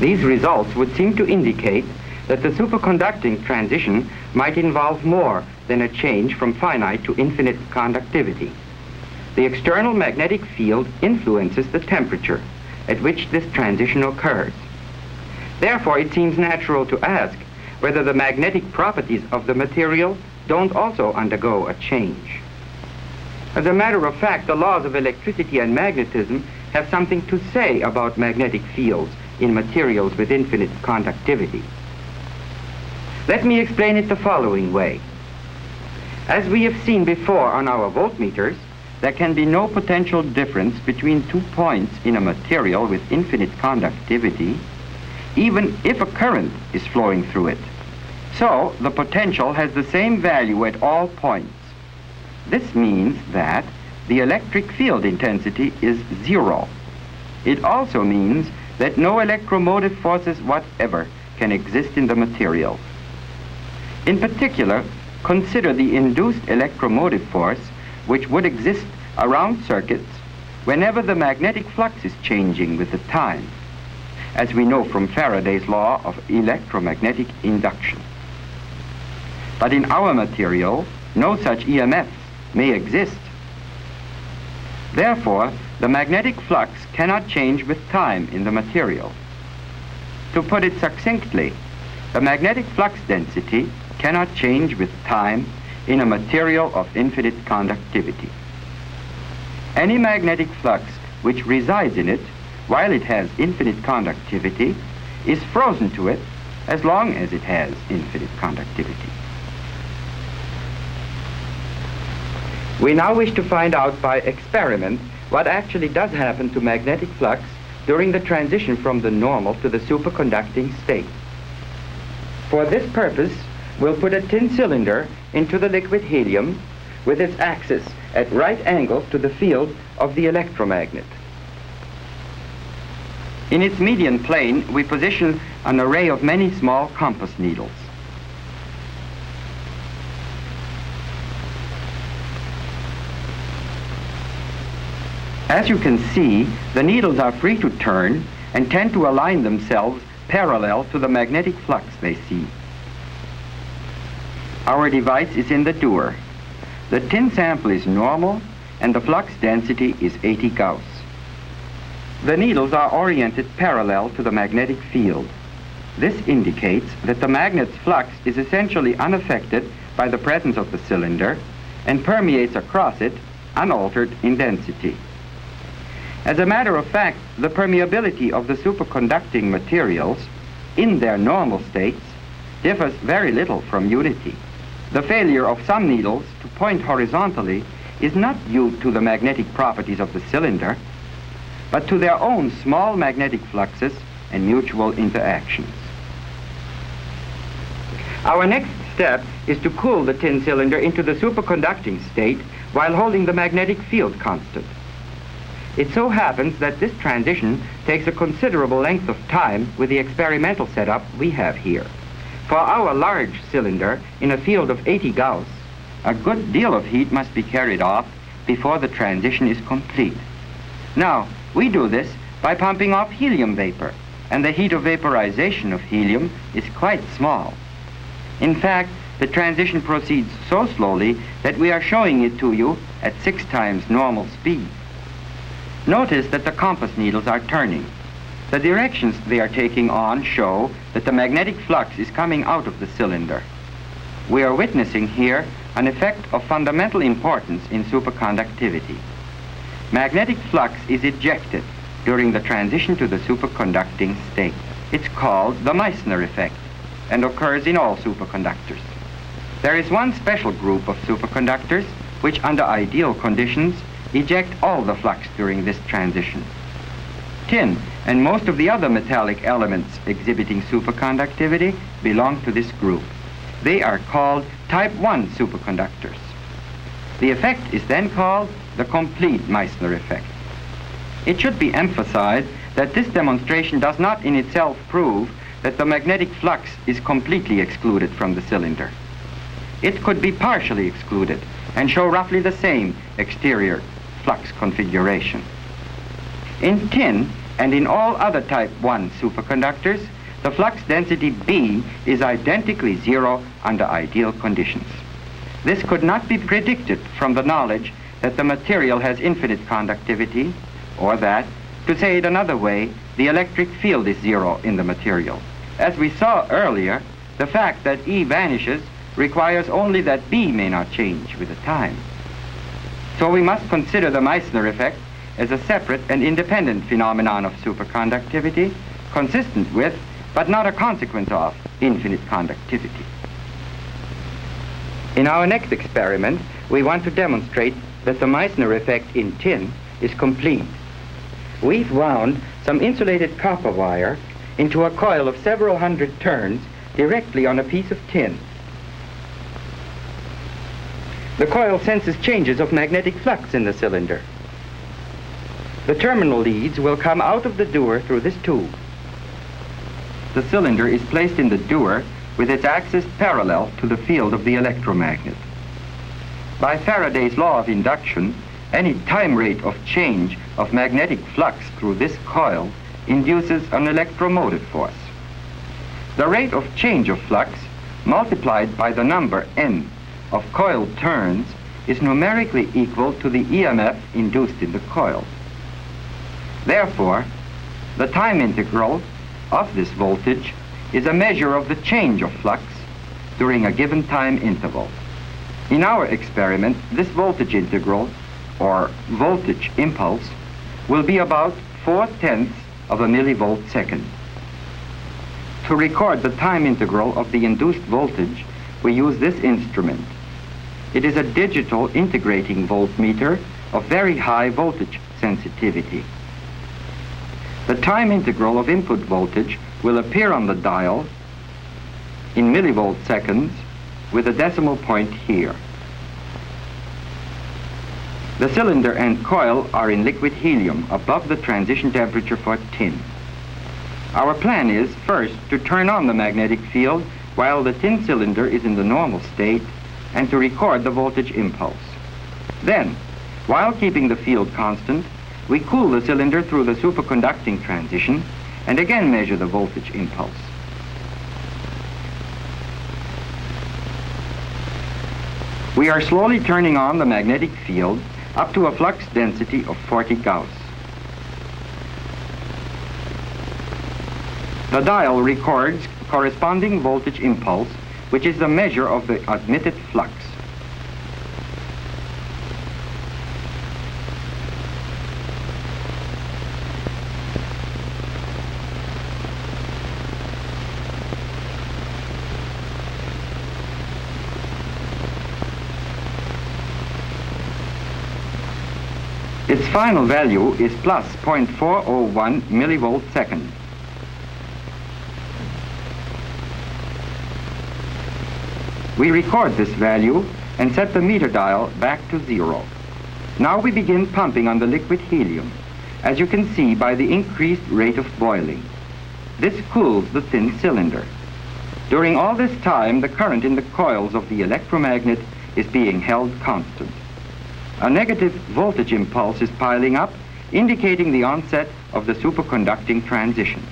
These results would seem to indicate that the superconducting transition might involve more than a change from finite to infinite conductivity. The external magnetic field influences the temperature at which this transition occurs. Therefore, it seems natural to ask whether the magnetic properties of the material don't also undergo a change. As a matter of fact, the laws of electricity and magnetism have something to say about magnetic fields in materials with infinite conductivity. Let me explain it the following way. As we have seen before on our voltmeters, there can be no potential difference between two points in a material with infinite conductivity, even if a current is flowing through it. So, the potential has the same value at all points. This means that the electric field intensity is zero. It also means that no electromotive forces whatever can exist in the material. In particular, consider the induced electromotive force which would exist around circuits whenever the magnetic flux is changing with the time, as we know from Faraday's law of electromagnetic induction. But in our material, no such EMFs may exist. Therefore, the magnetic flux cannot change with time in the material. To put it succinctly, the magnetic flux density cannot change with time in a material of infinite conductivity. Any magnetic flux which resides in it while it has infinite conductivity is frozen to it as long as it has infinite conductivity. We now wish to find out by experiment what actually does happen to magnetic flux during the transition from the normal to the superconducting state. For this purpose, we'll put a tin cylinder into the liquid helium with its axis at right angles to the field of the electromagnet. In its median plane, we position an array of many small compass needles. As you can see, the needles are free to turn and tend to align themselves parallel to the magnetic flux they see. Our device is in the dewar. The tin sample is normal and the flux density is 80 Gauss. The needles are oriented parallel to the magnetic field. This indicates that the magnet's flux is essentially unaffected by the presence of the cylinder and permeates across it unaltered in density. As a matter of fact, the permeability of the superconducting materials in their normal states differs very little from unity. The failure of some needles to point horizontally is not due to the magnetic properties of the cylinder, but to their own small magnetic fluxes and mutual interactions. Our next step is to cool the tin cylinder into the superconducting state while holding the magnetic field constant. It so happens that this transition takes a considerable length of time with the experimental setup we have here. For our large cylinder in a field of 80 Gauss, a good deal of heat must be carried off before the transition is complete. Now, we do this by pumping off helium vapor, and the heat of vaporization of helium is quite small. In fact, the transition proceeds so slowly that we are showing it to you at six times normal speed. Notice that the compass needles are turning. The directions they are taking on show that the magnetic flux is coming out of the cylinder. We are witnessing here an effect of fundamental importance in superconductivity. Magnetic flux is ejected during the transition to the superconducting state. It's called the Meissner effect and occurs in all superconductors. There is one special group of superconductors which under ideal conditions eject all the flux during this transition. Tin and most of the other metallic elements exhibiting superconductivity belong to this group. They are called type 1 superconductors. The effect is then called the complete Meissner effect. It should be emphasized that this demonstration does not in itself prove that the magnetic flux is completely excluded from the cylinder. It could be partially excluded and show roughly the same exterior flux configuration. In tin, And in all other type 1 superconductors, the flux density B is identically zero under ideal conditions. This could not be predicted from the knowledge that the material has infinite conductivity, or that, to say it another way, the electric field is zero in the material. As we saw earlier, the fact that E vanishes requires only that B may not change with the time. So we must consider the Meissner effect as a separate and independent phenomenon of superconductivity, consistent with, but not a consequence of, infinite conductivity. In our next experiment, we want to demonstrate that the Meissner effect in tin is complete. We've wound some insulated copper wire into a coil of several hundred turns directly on a piece of tin. The coil senses changes of magnetic flux in the cylinder. The terminal leads will come out of the dewar through this tube. The cylinder is placed in the dewar with its axis parallel to the field of the electromagnet. By Faraday's law of induction, any time rate of change of magnetic flux through this coil induces an electromotive force. The rate of change of flux multiplied by the number n of coil turns is numerically equal to the EMF induced in the coil. Therefore, the time integral of this voltage is a measure of the change of flux during a given time interval. In our experiment, this voltage integral, or voltage impulse, will be about 4 tenths of a millivolt second. To record the time integral of the induced voltage, we use this instrument. It is a digital integrating voltmeter of very high voltage sensitivity. The time integral of input voltage will appear on the dial in millivolt seconds with a decimal point here. The cylinder and coil are in liquid helium above the transition temperature for tin. Our plan is first to turn on the magnetic field while the tin cylinder is in the normal state and to record the voltage impulse. Then, while keeping the field constant, we cool the cylinder through the superconducting transition and again measure the voltage impulse. We are slowly turning on the magnetic field up to a flux density of 40 Gauss. The dial records corresponding voltage impulse, which is the measure of the admitted flux. Its final value is plus 0.401 millivolt second. We record this value and set the meter dial back to zero. Now we begin pumping on the liquid helium, as you can see by the increased rate of boiling. This cools the tin cylinder. During all this time, the current in the coils of the electromagnet is being held constant. A negative voltage impulse is piling up, indicating the onset of the superconducting transition.